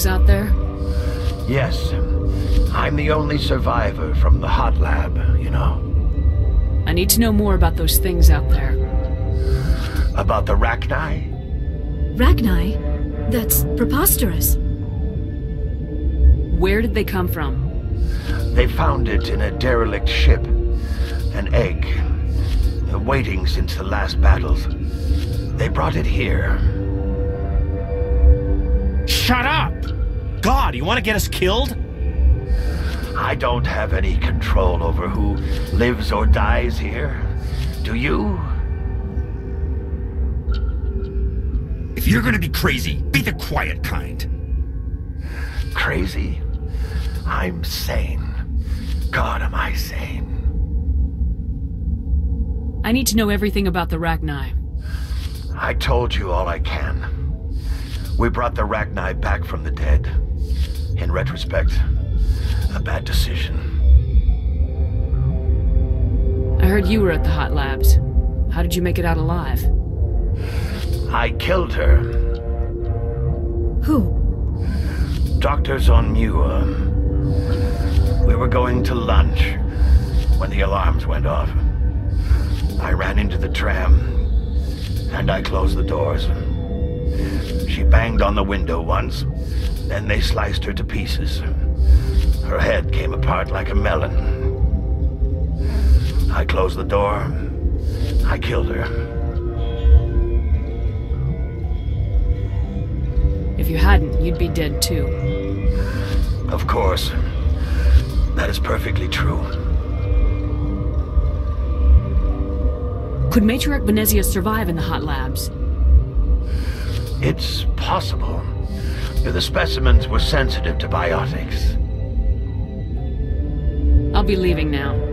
things out there? Yes. I'm the only survivor from the hot lab, you know. I need to know more about those things out there. About the Rachni? Rachni? That's preposterous. Where did they come from? They found it in a derelict ship. An egg. They're Waiting since the last battles. They brought it here. Shut up! God, you want to get us killed? I don't have any control over who lives or dies here. Do you? If you're gonna be crazy, be the quiet kind. Crazy? I'm sane. God, am I sane. I need to know everything about the Rachni. I told you all I can. We brought the Rachni back from the dead. In retrospect, a bad decision. I heard you were at the hot labs. How did you make it out alive? I killed her. Who? Doctors on Muir. Um, we were going to lunch when the alarms went off. I ran into the tram, and I closed the doors. She banged on the window once, then they sliced her to pieces. Her head came apart like a melon. I closed the door. I killed her. If you hadn't, you'd be dead too. Of course. That is perfectly true. Could Matriarch Benezia survive in the hot labs? It's possible. The specimens were sensitive to biotics. I'll be leaving now.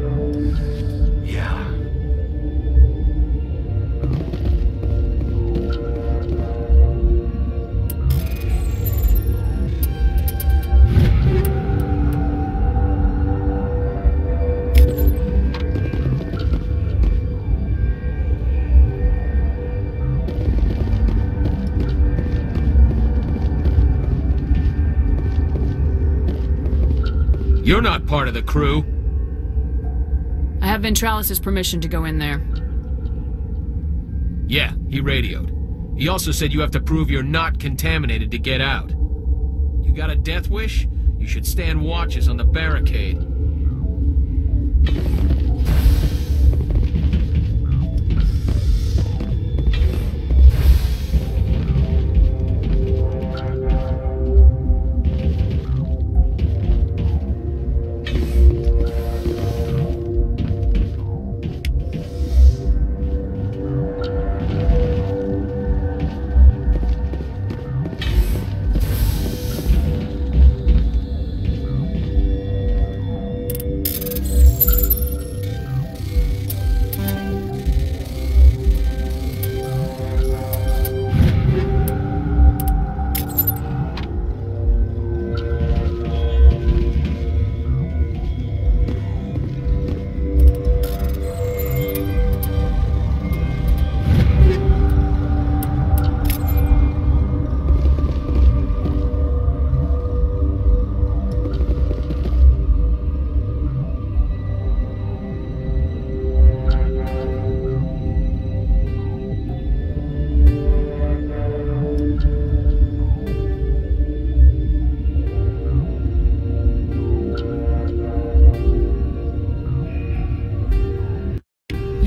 You're not part of the crew. I have Ventralis' permission to go in there. Yeah, he radioed. He also said you have to prove you're not contaminated to get out. You got a death wish? You should stand watches on the barricade.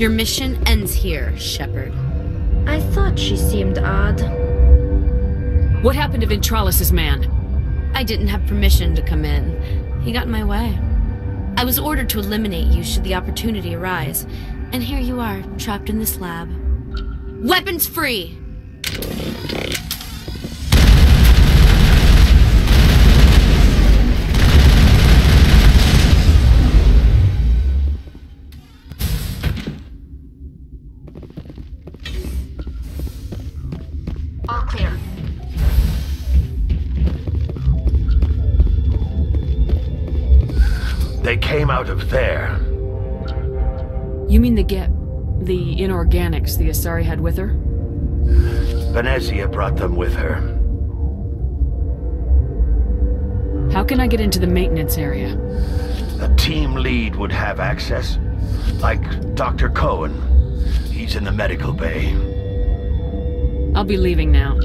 Your mission ends here, Shepard. I thought she seemed odd. What happened to Ventralis' man? I didn't have permission to come in. He got in my way. I was ordered to eliminate you should the opportunity arise. And here you are, trapped in this lab. Weapons free! Of there. You mean the get... The inorganics the Asari had with her? Benezia brought them with her. How can I get into the maintenance area? A team lead would have access. Like Dr. Cohen. He's in the medical bay. I'll be leaving now.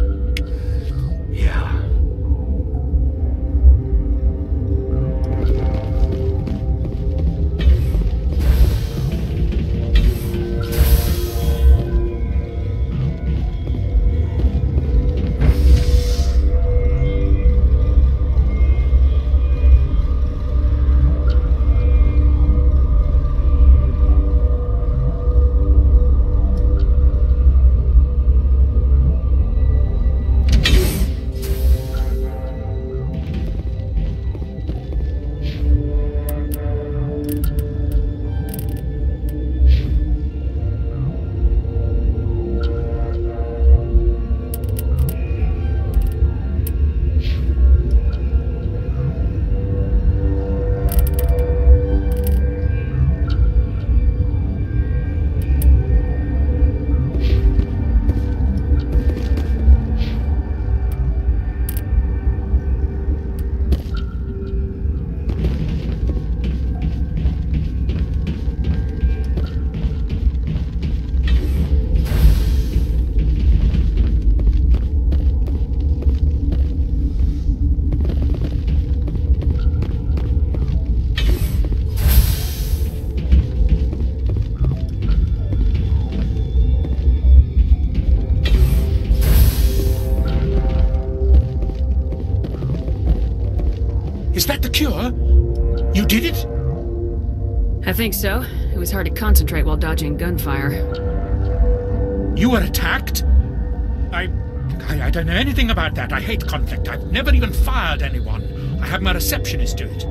The cure? You did it? I think so. It was hard to concentrate while dodging gunfire. You were attacked? I, I. I don't know anything about that. I hate conflict. I've never even fired anyone. I have my receptionist do it.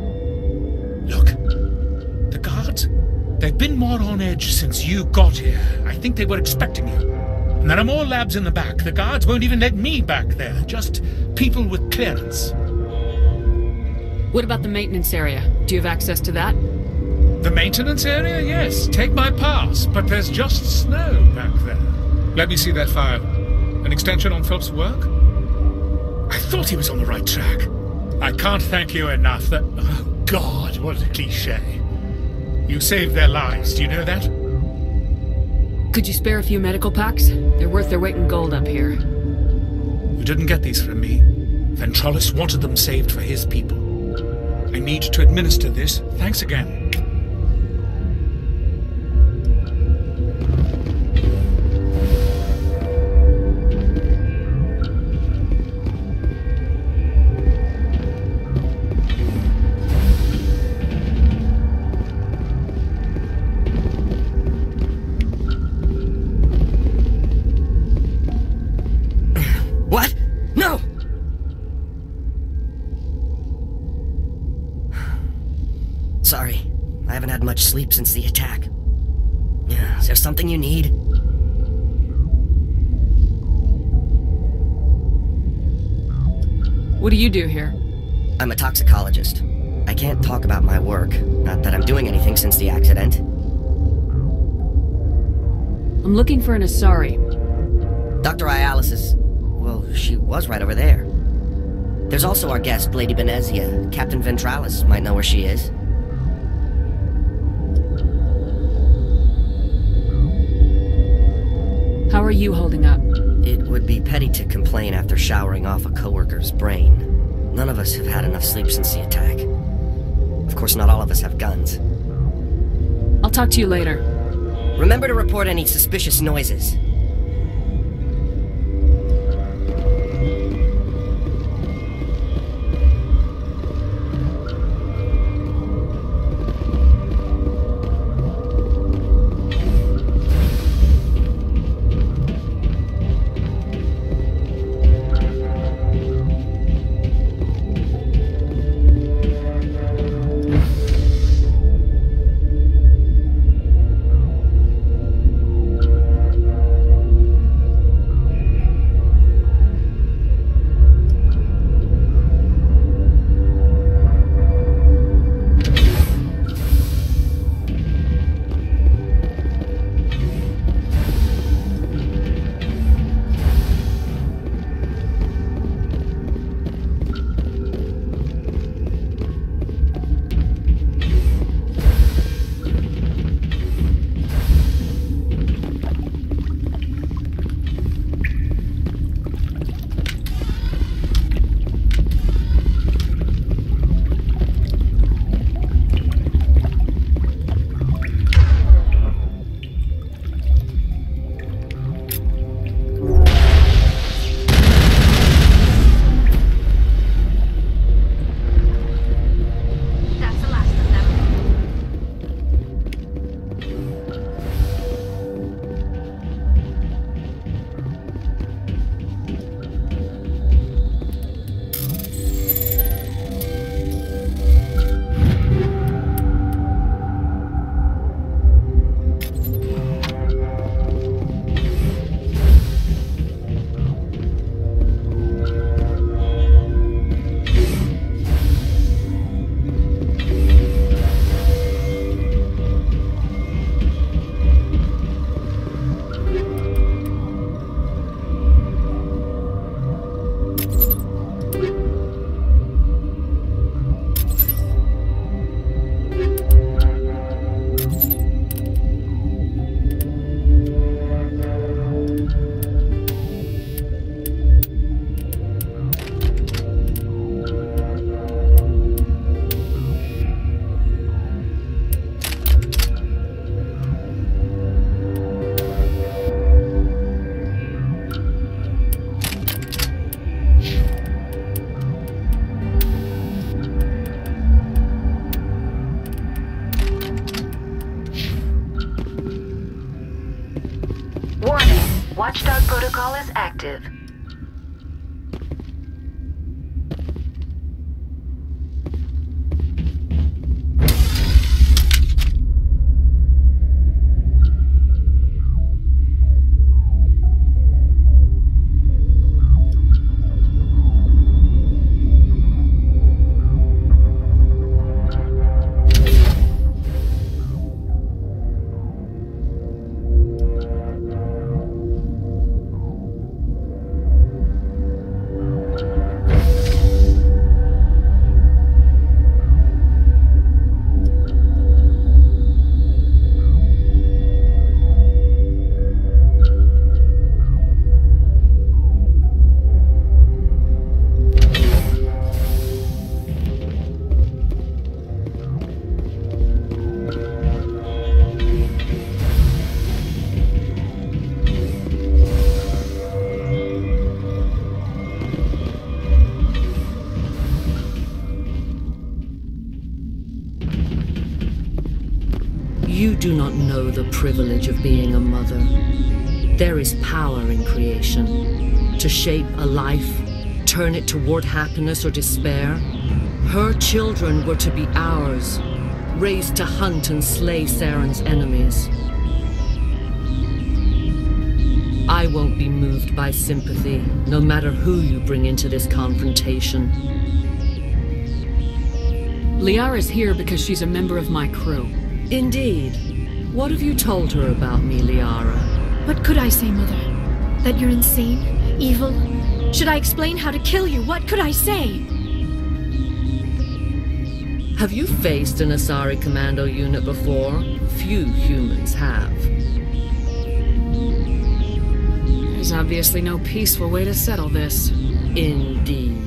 Look, the guards, they've been more on edge since you got here. I think they were expecting you. And there are more labs in the back. The guards won't even let me back there. Just people with clearance. What about the maintenance area? Do you have access to that? The maintenance area? Yes. Take my pass. But there's just snow back there. Let me see that file. An extension on Phelps' work? I thought he was on the right track. I can't thank you enough that... Oh, God, what a cliche. You saved their lives, do you know that? Could you spare a few medical packs? They're worth their weight in gold up here. You didn't get these from me. Ventralis wanted them saved for his people. I need to administer this. Thanks again. Since the attack. Yeah, Is there something you need? What do you do here? I'm a toxicologist. I can't talk about my work. Not that I'm doing anything since the accident. I'm looking for an Asari. Dr. Ialis is. Well, she was right over there. There's also our guest, Lady Benezia. Captain Ventralis might know where she is. How are you holding up? It would be petty to complain after showering off a coworker's brain. None of us have had enough sleep since the attack. Of course, not all of us have guns. I'll talk to you later. Remember to report any suspicious noises. You do not know the privilege of being a mother. There is power in creation. To shape a life, turn it toward happiness or despair. Her children were to be ours, raised to hunt and slay Saren's enemies. I won't be moved by sympathy, no matter who you bring into this confrontation. Liara's here because she's a member of my crew. Indeed. What have you told her about me, Liara? What could I say, Mother? That you're insane? Evil? Should I explain how to kill you? What could I say? Have you faced an Asari commando unit before? Few humans have. There's obviously no peaceful way to settle this. Indeed.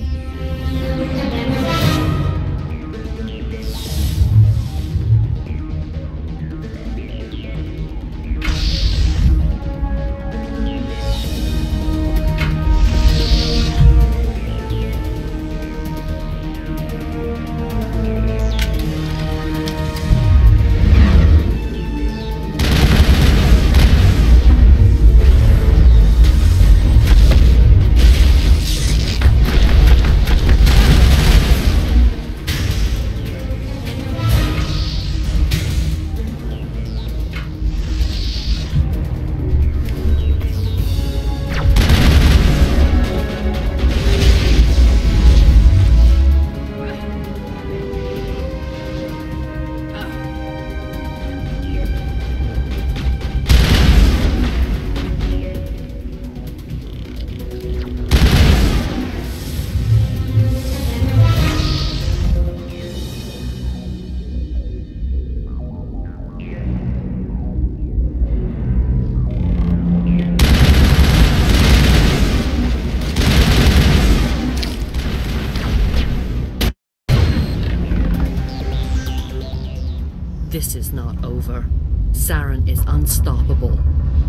Over. Saren is unstoppable.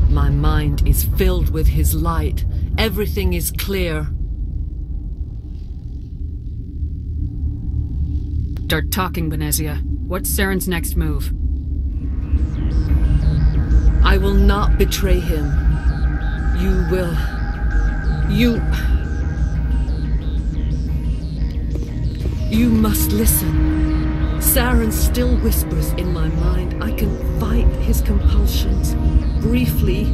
My mind is filled with his light. Everything is clear. Start talking, Benezia. What's Saren's next move? I will not betray him. You will. You. You must listen. Saren still whispers in my mind. I can fight his compulsions. Briefly,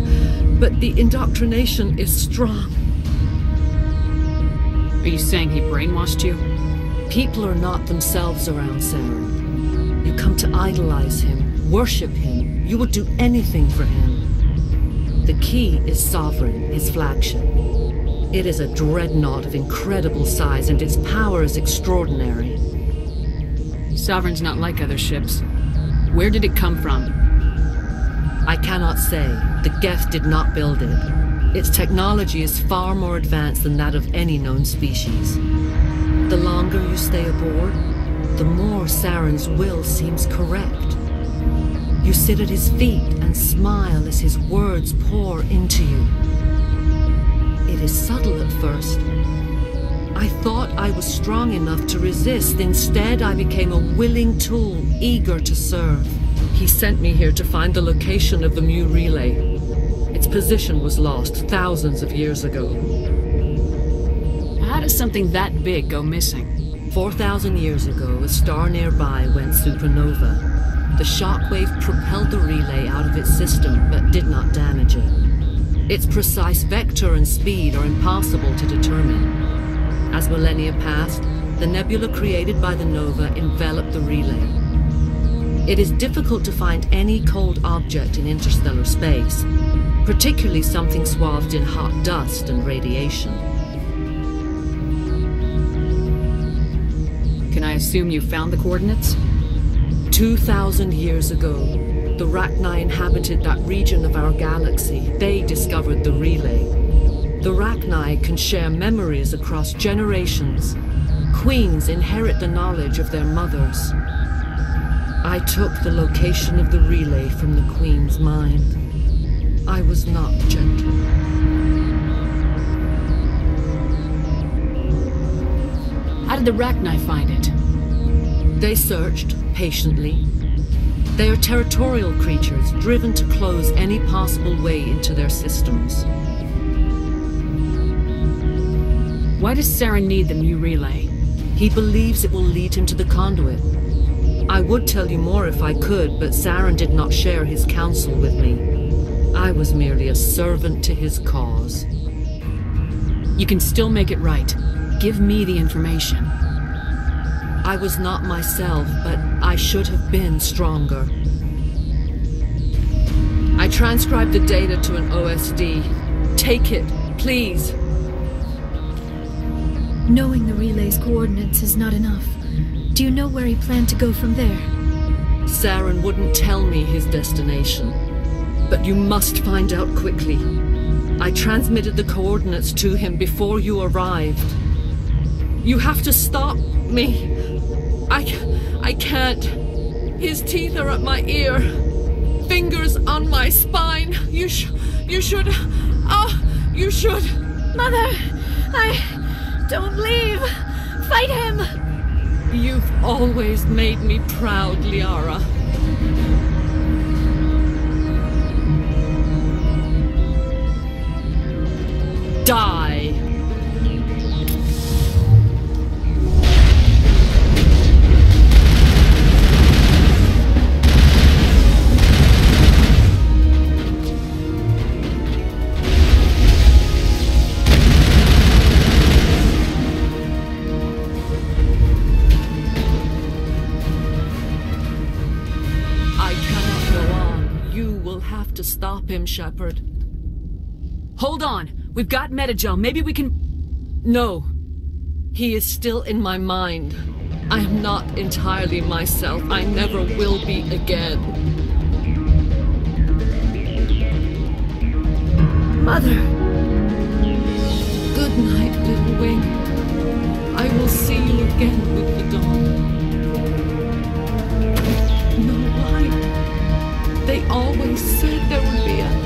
but the indoctrination is strong. Are you saying he brainwashed you? People are not themselves around Saren. You come to idolize him, worship him. You would do anything for him. The key is Sovereign, his flagship. It is a dreadnought of incredible size, and its power is extraordinary. Sovereign's not like other ships. Where did it come from? I cannot say. The Geth did not build it. Its technology is far more advanced than that of any known species. The longer you stay aboard, the more Saren's will seems correct. You sit at his feet and smile as his words pour into you. It is subtle at first. I thought I was strong enough to resist. Instead, I became a willing tool, eager to serve. He sent me here to find the location of the Mu relay. Its position was lost thousands of years ago. How does something that big go missing? 4,000 years ago, a star nearby went supernova. The shockwave propelled the relay out of its system, but did not damage it. Its precise vector and speed are impossible to determine. As millennia passed, the nebula created by the nova enveloped the relay. It is difficult to find any cold object in interstellar space, particularly something swathed in hot dust and radiation. Can I assume you found the coordinates? 2,000 years ago, the Rachni inhabited that region of our galaxy. They discovered the relay. The Rachni can share memories across generations. Queens inherit the knowledge of their mothers. I took the location of the relay from the Queen's mind. I was not gentle. How did the Rachni find it? They searched patiently. They are territorial creatures driven to close any possible way into their systems. Why does Saren need the Mu relay? He believes it will lead him to the conduit. I would tell you more if I could, but Saren did not share his counsel with me. I was merely a servant to his cause. You can still make it right. Give me the information. I was not myself, but I should have been stronger. I transcribed the data to an OSD. Take it, please. Knowing the relay's coordinates is not enough. Do you know where he planned to go from there? Saren wouldn't tell me his destination. But you must find out quickly. I transmitted the coordinates to him before you arrived. You have to stop me. I, I can't. His teeth are at my ear. Fingers on my spine. You sh you should. Oh, you should. Mother, I. Don't leave. Fight him. You've always made me proud, Liara. Die. Shepard. Hold on. We've got Medi-gel. Maybe we can... No. He is still in my mind. I am not entirely myself. I never will be again. Mother. Good night, little wing. I will see you again with the dawn. They always said there would be a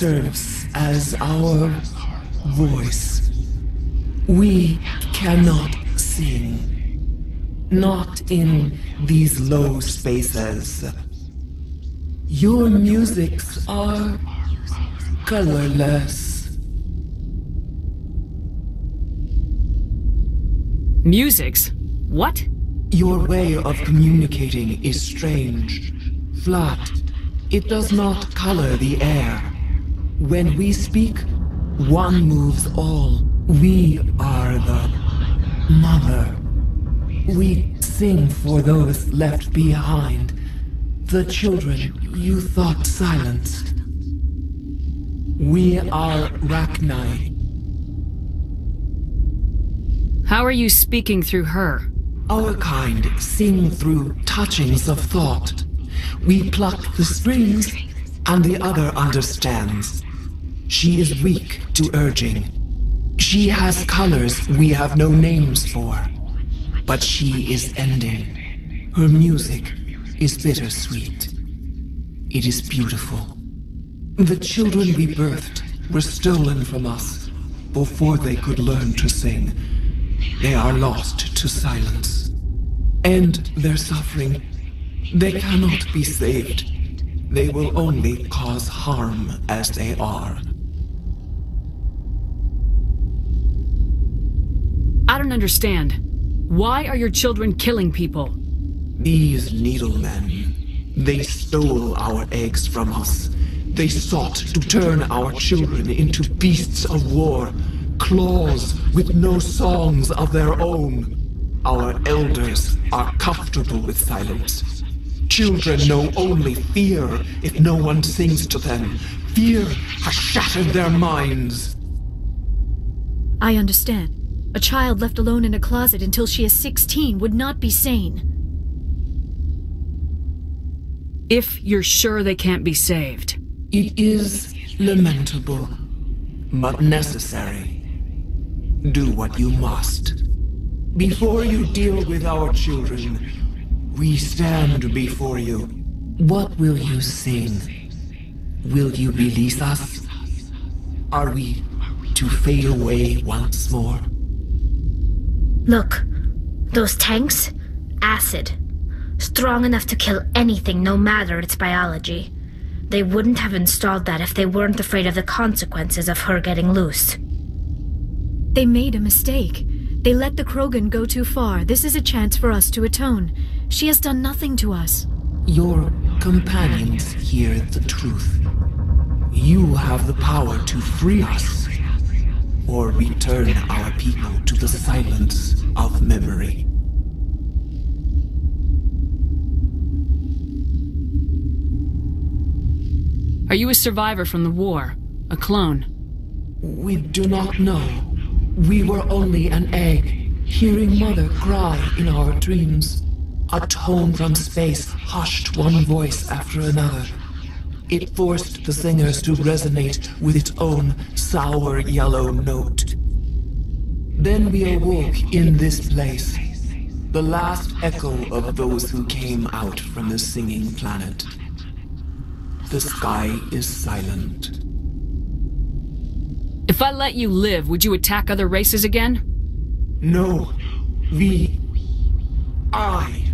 serves as our voice. We cannot sing. Not in these low spaces. Your musics are colorless. Musics? What? Your way of communicating is strange. flat. It does not color the air. When we speak, one moves all. We are the mother. We sing for those left behind. The children you thought silenced. We are Rachni. How are you speaking through her? Our kind sing through touchings of thought. We pluck the strings, and the other understands. She is weak to urging. She has colors we have no names for. But she is ending. Her music is bittersweet. It is beautiful. The children we birthed were stolen from us before they could learn to sing. They are lost to silence. End their suffering. They cannot be saved. They will only cause harm as they are. I don't understand. Why are your children killing people? These needlemen, they stole our eggs from us. They sought to turn our children into beasts of war, claws with no songs of their own. Our elders are comfortable with silence. Children know only fear if no one sings to them. Fear has shattered their minds. I understand. A child left alone in a closet until she is 16 would not be sane. If you're sure they can't be saved. It is lamentable, but necessary. Do what you must. Before you deal with our children, we stand before you. What will you sing? Will you release us? Are we to fade away once more? Look, those tanks? Acid. Strong enough to kill anything, no matter its biology. They wouldn't have installed that if they weren't afraid of the consequences of her getting loose. They made a mistake. They let the Krogan go too far. This is a chance for us to atone. She has done nothing to us. Your companions hear the truth. You have the power to free us, or return our people to the silence of memory. Are you a survivor from the war? A clone? We do not know. We were only an egg, hearing Mother cry in our dreams. A tone from space hushed one voice after another. It forced the singers to resonate with its own sour yellow note. Then we awoke in this place, the last echo of those who came out from the singing planet. The sky is silent. If I let you live, would you attack other races again? No, we. I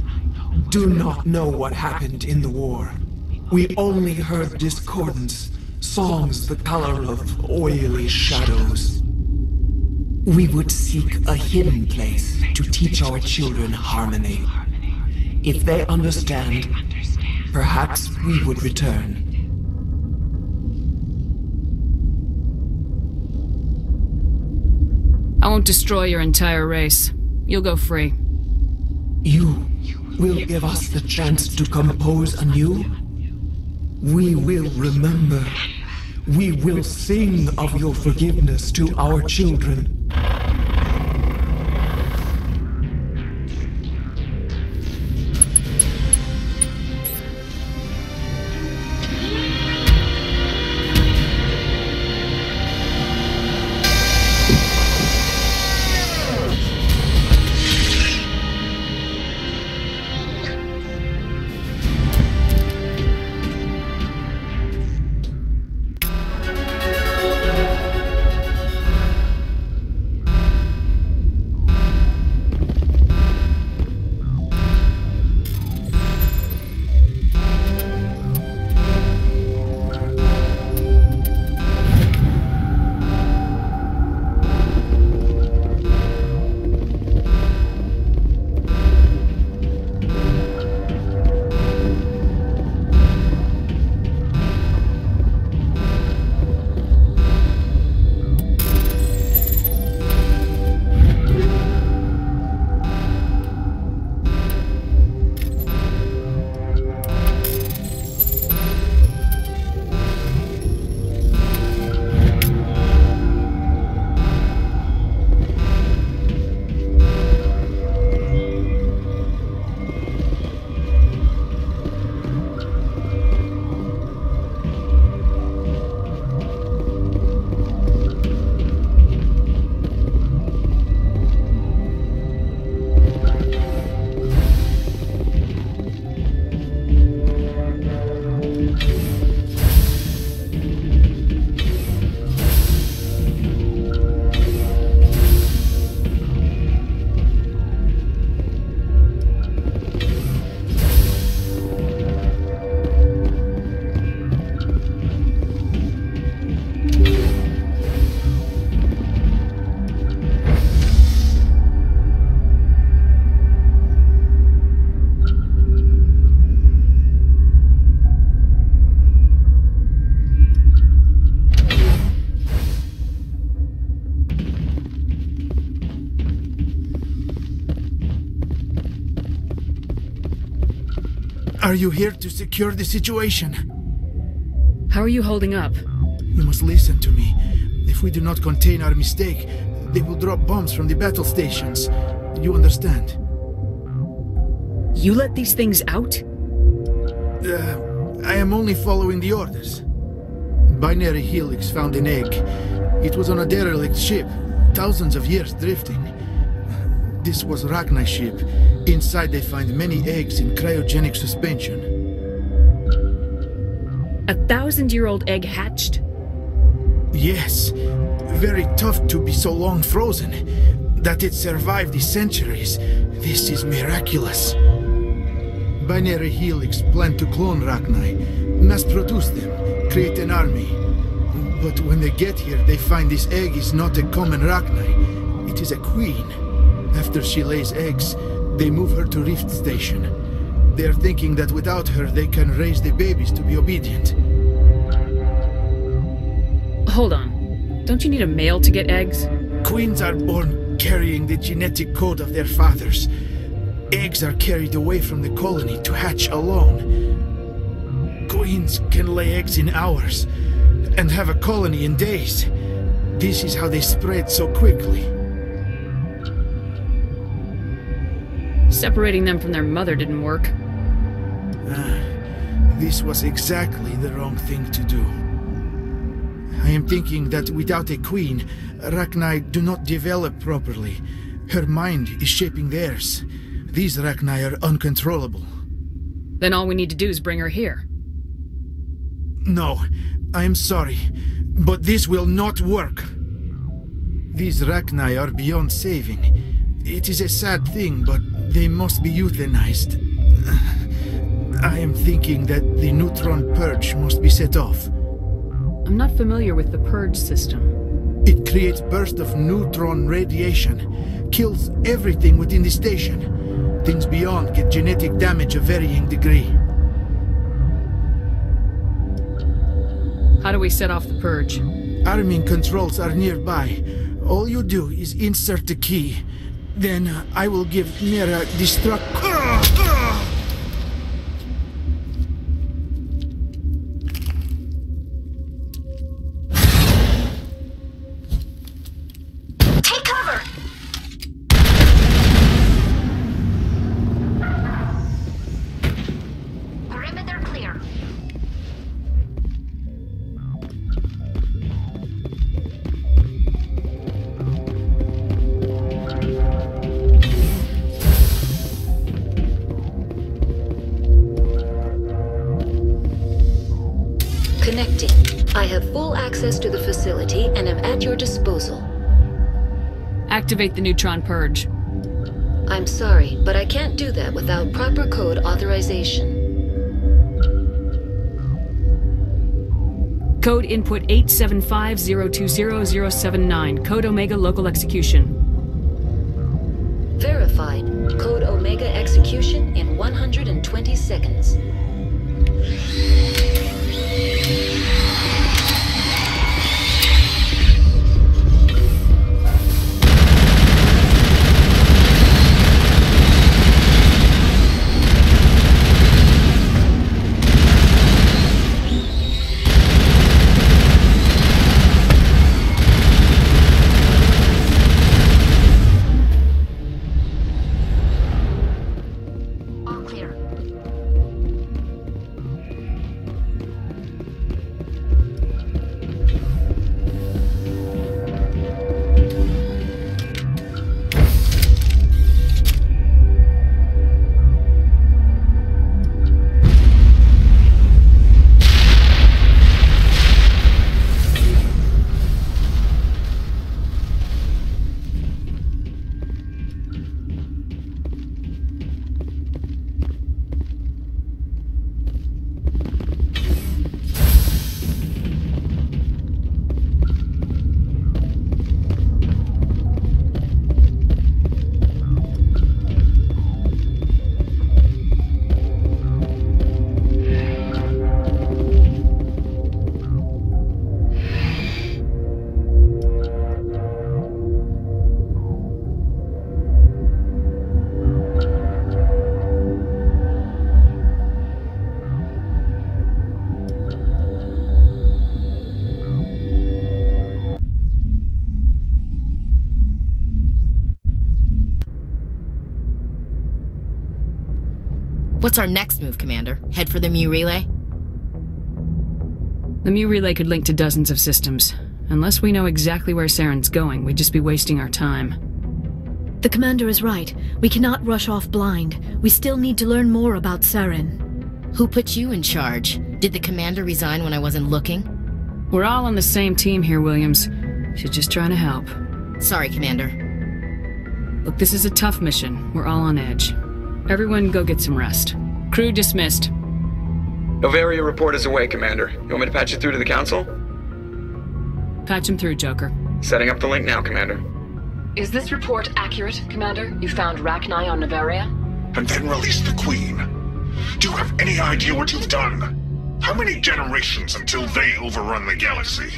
do not know what happened in the war. We only heard discordance, songs the color of oily shadows. We would seek a hidden place to teach our children harmony. If they understand, perhaps we would return. I won't destroy your entire race. You'll go free. You will give us the chance to compose anew? We will remember. We will sing of your forgiveness to our children. You here to secure the situation? How are you holding up? You must listen to me. If we do not contain our mistake, they will drop bombs from the battle stations. You understand? You let these things out? Uh, I am only following the orders. Binary Helix found an egg. It was on a derelict ship, thousands of years drifting. This was Rachni's ship. Inside they find many eggs in cryogenic suspension. A thousand-year-old egg hatched? Yes. Very tough to be so long frozen. That it survived the centuries. This is miraculous. Binary Helix planned to clone Rachni, mass produce them, create an army. But when they get here, they find this egg is not a common Rachni. It is a queen. After she lays eggs, they move her to Rift Station. They are thinking that without her, they can raise the babies to be obedient. Hold on. Don't you need a male to get eggs? Queens are born carrying the genetic code of their fathers. Eggs are carried away from the colony to hatch alone. Queens can lay eggs in hours and have a colony in days. This is how they spread so quickly. Separating them from their mother didn't work. Ah, this was exactly the wrong thing to do. I am thinking that without a queen, Rachni do not develop properly. Her mind is shaping theirs. These Rachni are uncontrollable. Then all we need to do is bring her here. No, I am sorry, but this will not work. These Rachni are beyond saving. It is a sad thing, but they must be euthanized. Uh, I am thinking that the neutron purge must be set off. I'm not familiar with the purge system. It creates bursts of neutron radiation, kills everything within the station. Things beyond get genetic damage of varying degree. How do we set off the purge? Arming controls are nearby. All you do is insert the key. Then I will give Mira destruct. Activate the neutron purge. I'm sorry, but I can't do that without proper code authorization. Code input 875020079. Code Omega local execution. Verified. Code Omega execution in 120 seconds. What's our next move, Commander? Head for the Mu Relay? The Mu Relay could link to dozens of systems. Unless we know exactly where Saren's going, we'd just be wasting our time. The commander is right. We cannot rush off blind. We still need to learn more about Saren. Who put you in charge? Did the commander resign when I wasn't looking? We're all on the same team here, Williams. She's just trying to help. Sorry, Commander. Look, this is a tough mission. We're all on edge. Everyone go get some rest. Crew dismissed. Noveria report is away, Commander. You want me to patch you through to the Council? Patch him through, Joker. Setting up the link now, Commander. Is this report accurate, Commander? You found Rachni on Noveria? And then released the Queen. Do you have any idea what you've done? How many generations until they overrun the galaxy?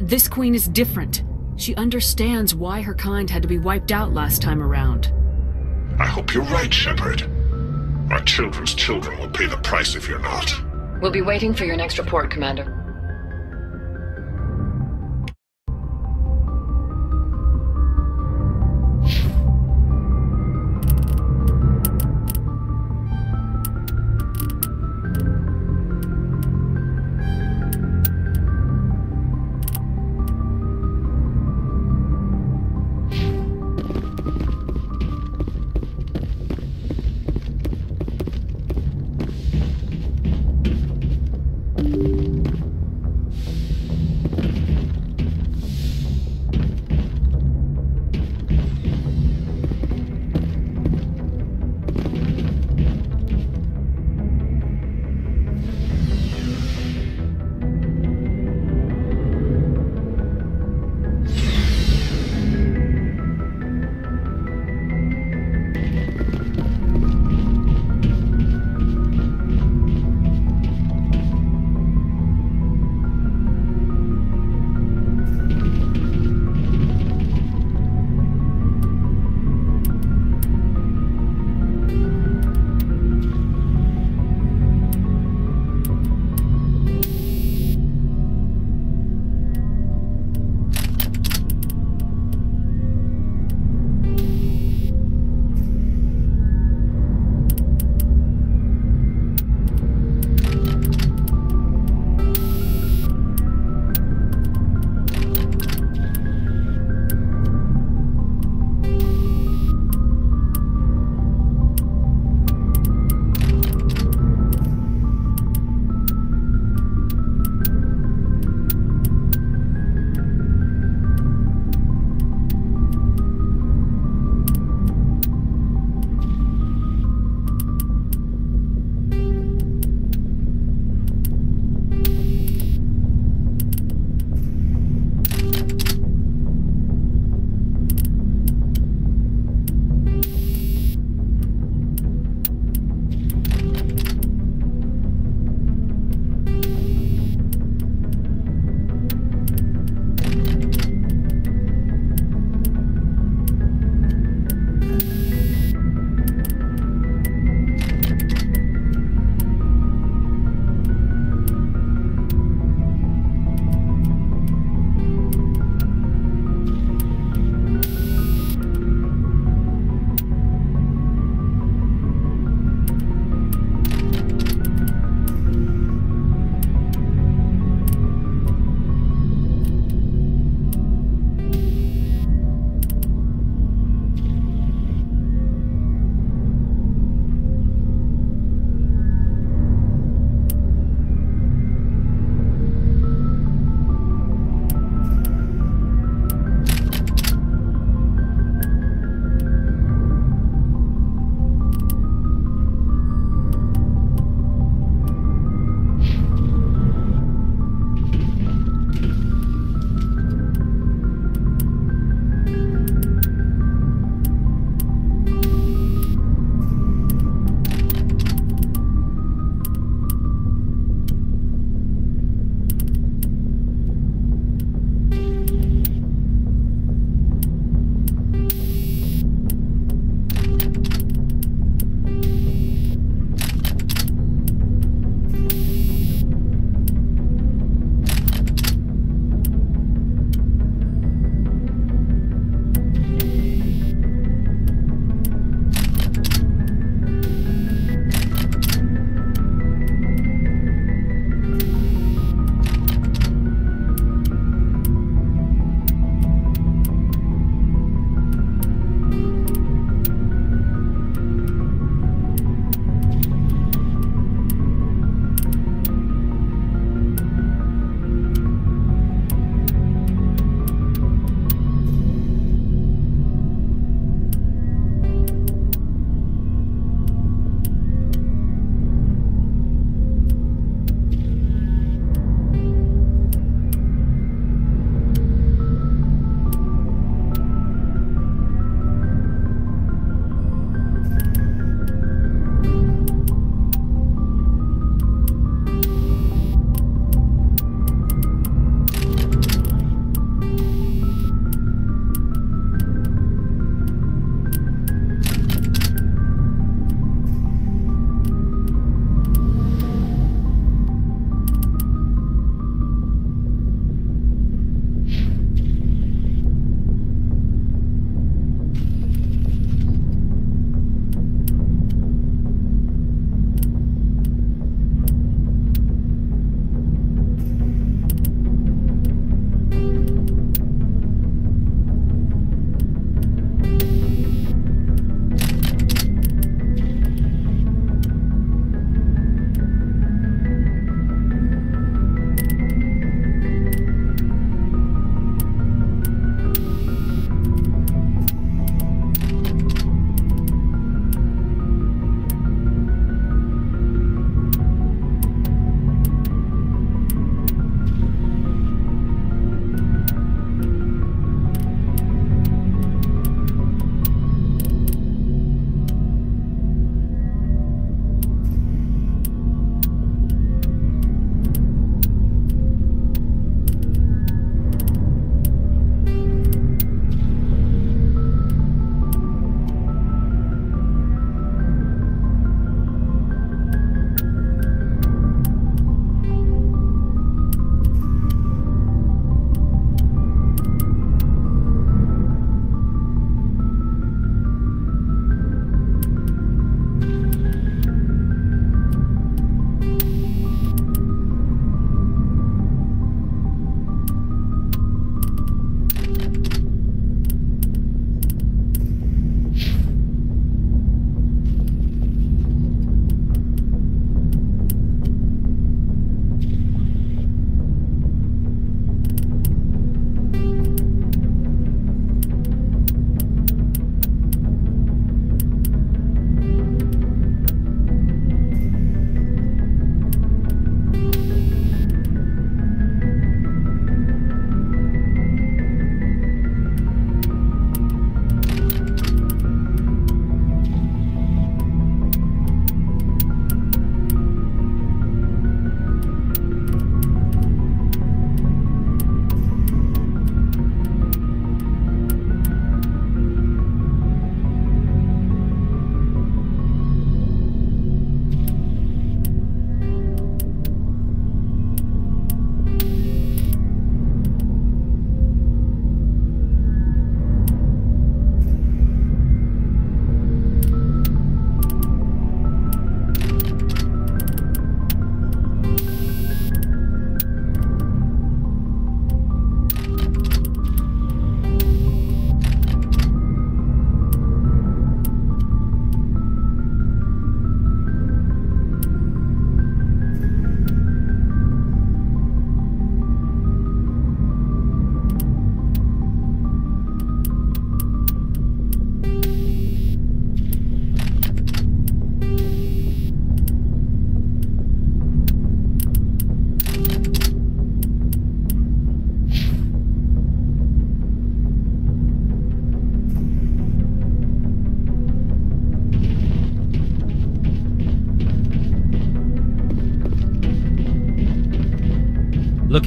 This Queen is different. She understands why her kind had to be wiped out last time around. I hope you're right, Shepard. Our children's children will pay the price if you're not. We'll be waiting for your next report, Commander.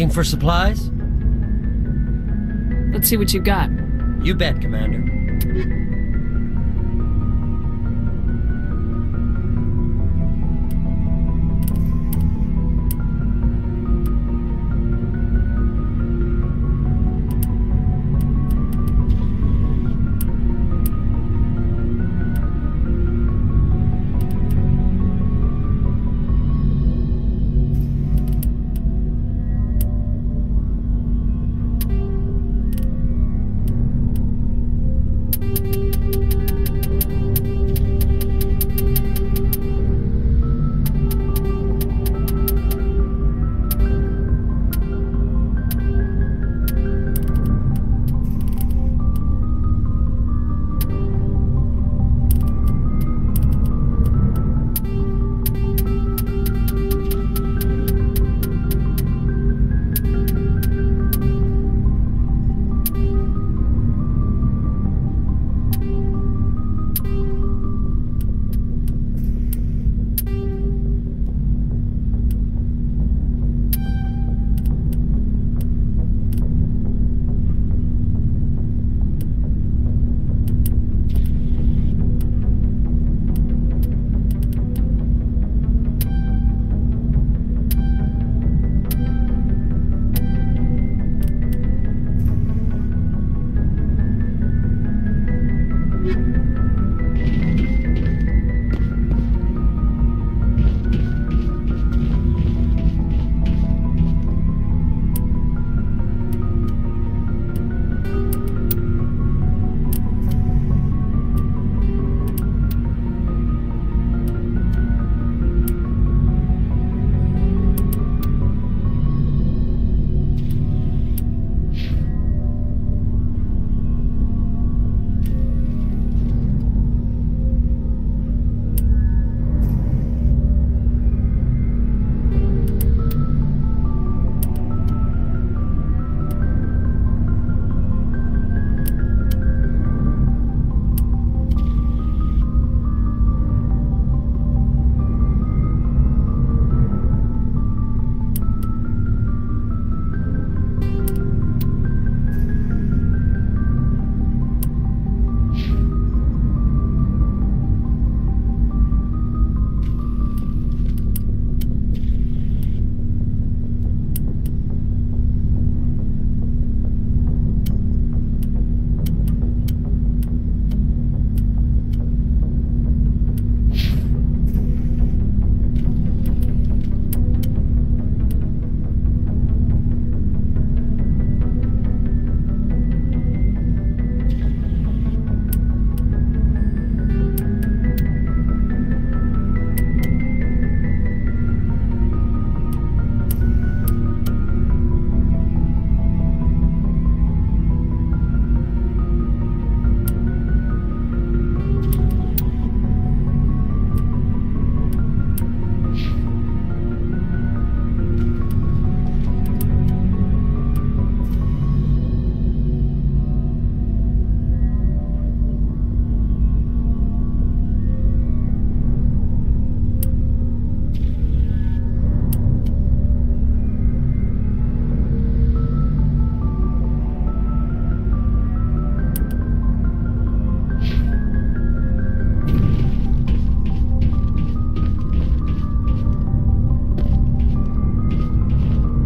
Looking for supplies? Let's see what you've got. You bet, Commander.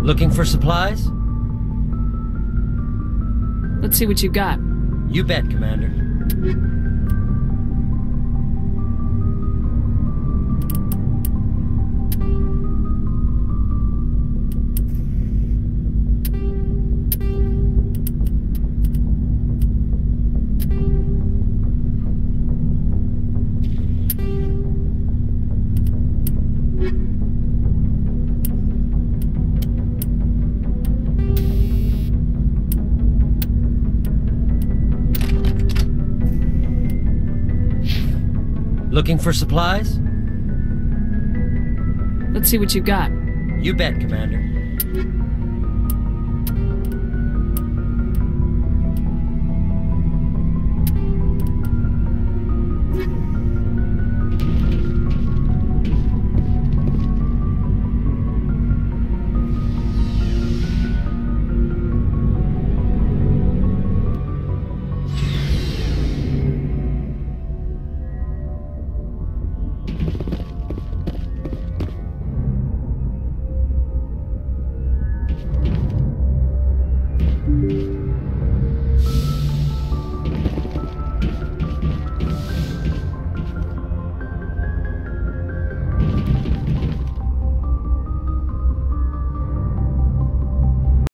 Looking for supplies? Let's see what you've got. You bet, Commander. Looking for supplies? Let's see what you've got. You bet, Commander.